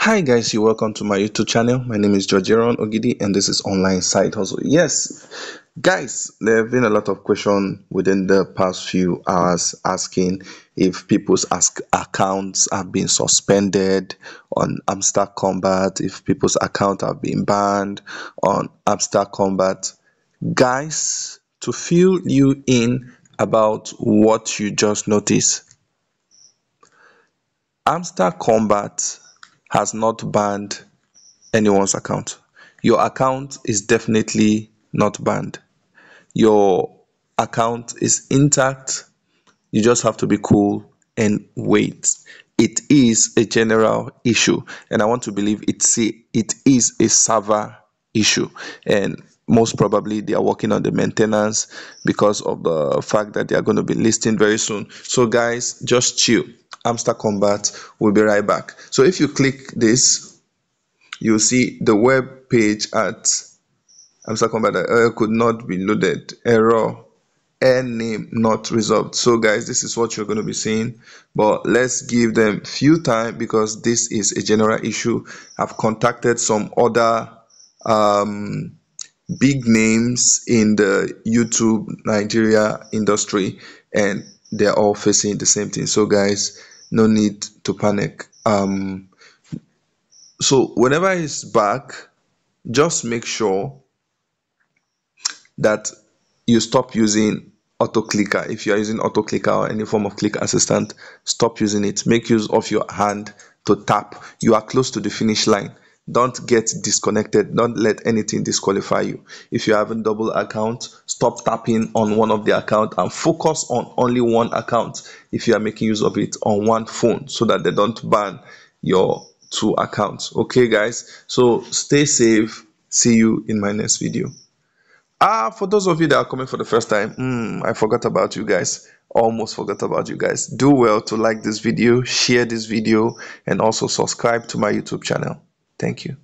Hi guys, you're welcome to my YouTube channel. My name is George Aaron Ogidi and this is Online Side Hustle. Yes, guys, there have been a lot of questions within the past few hours asking if people's ask accounts have been suspended on Hamster Kombat, if people's account have been banned on Hamster Kombat. Guys, to fill you in about what you just noticed, Hamster Kombat has not banned anyone's account. Your account is definitely not banned. Your account is intact. You just have to be cool and wait. It is a general issue, and I want to believe it's a, it is a server issue, and most probably they are working on the maintenance because of the fact that they are going to be listing very soon. So, guys, just chill. Hamster Kombat will be right back. So, if you click this, you'll see the web page at Hamster Kombat error could not be loaded. Error air name not resolved so guys this is what you're going to be seeing but let's give them a few time because this is a general issue i've contacted some other um, big names in the youtube nigeria industry and they're all facing the same thing. So guys no need to panic. Um so whenever it's back just make sure that you stop using auto clicker. If you are using auto clicker or any form of click assistant stop using it. Make use of your hand to tap. You are close to the finish line don't get disconnected don't let anything disqualify you if you have a double account stop tapping on one of the account and focus on only one account if you are making use of it on one phone so that they don't ban your two accounts okay guys so stay safe see you in my next video Ah, for those of you that are coming for the first time, mm, I forgot about you guys. Almost forgot about you guys. Do well to like this video, share this video, and also subscribe to my YouTube channel. Thank you.